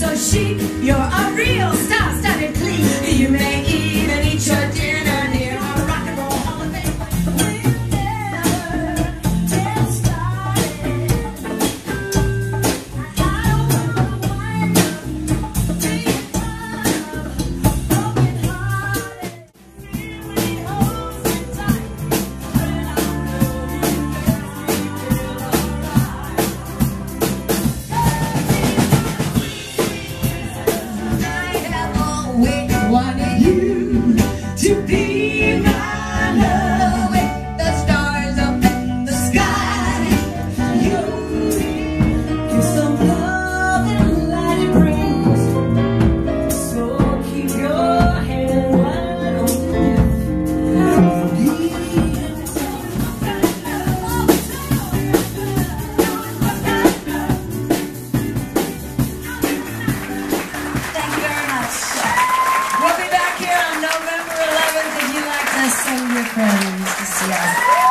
so chic. You're a real. You may friends. Yeah.